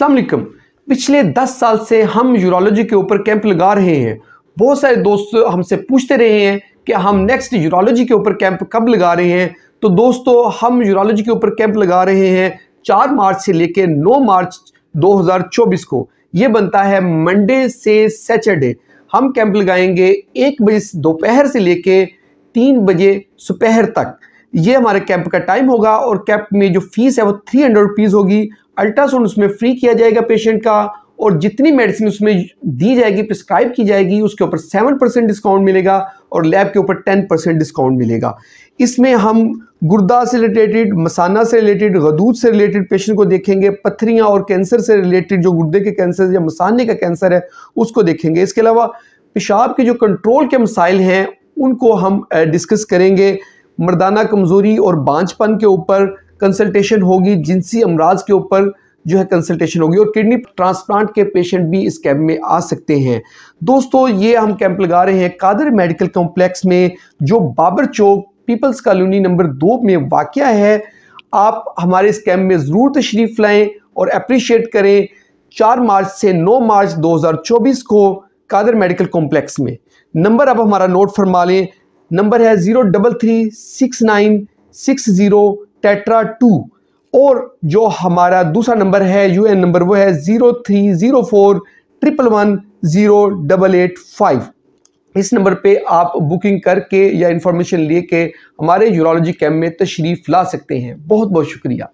वालेकुम पिछले 10 साल से हम यूरोलॉजी के ऊपर कैंप लगा रहे हैं। बहुत सारे दोस्त हमसे पूछते रहे हैं कि हम नेक्स्ट यूरोलॉजी के ऊपर कैंप कब लगा रहे हैं। तो दोस्तों, हम यूरोलॉजी के ऊपर कैंप लगा रहे हैं 4 मार्च से लेकर 9 मार्च 2024 को। ये बनता है मंडे से सैटरडे हम कैंप लगाएँगे एक बजे दोपहर से लेके तीन बजे सुपहर तक। ये हमारे कैंप का टाइम होगा और कैंप में जो फ़ीस है वो थ्री हंड्रेड रुपीज़ होगी। अल्ट्रासाउंड उसमें फ्री किया जाएगा पेशेंट का, और जितनी मेडिसिन उसमें दी जाएगी प्रिस्क्राइब की जाएगी, उसके ऊपर सेवन परसेंट डिस्काउंट मिलेगा और लैब के ऊपर टेन परसेंट डिस्काउंट मिलेगा। इसमें हम गुर्दा से रिलेटेड मसाना से रिलेटेड गदूद से रिलेटेड पेशेंट को देखेंगे, पथरियाँ और कैंसर से रिलेटेड जो गुर्दे के कैंसर या मसाने का कैंसर है, उसको देखेंगे। इसके अलावा पेशाब के जो कंट्रोल के मसाइल हैं, उनको हम डिस्कस करेंगे। मर्दाना कमज़ोरी और बांझपन के ऊपर कंसल्टेशन होगी, जिनसी अमराज के ऊपर जो है कंसल्टेशन होगी और किडनी ट्रांसप्लांट के पेशेंट भी इस कैंप में आ सकते हैं। दोस्तों, ये हम कैंप लगा रहे हैं कादर मेडिकल कॉम्प्लेक्स में, जो Babar Chowk People's Colony number दो में वाक़ है। आप हमारे इस कैंप में ज़रूर तशरीफ़ लाएँ और अप्रिशिएट करें चार मार्च से नौ मार्च 2024 को कादर मेडिकल कॉम्प्लेक्स में। नंबर अब हमारा नोट फरमा लें, नंबर है zero double three six nine six zero tetra two और जो हमारा दूसरा नंबर है यू एन नंबर वो है zero three zero four triple one zero double eight five इस नंबर पे आप बुकिंग करके या इंफॉर्मेशन लेके हमारे यूरोलॉजी कैम्प में तशरीफ़ ला सकते हैं। बहुत बहुत शुक्रिया।